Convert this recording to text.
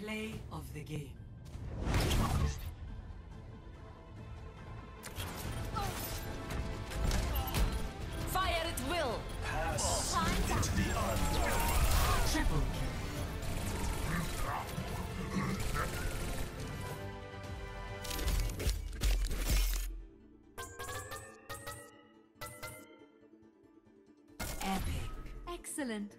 Play of the game. Fire at will! pass into the arm. Triple kill. Epic. Excellent.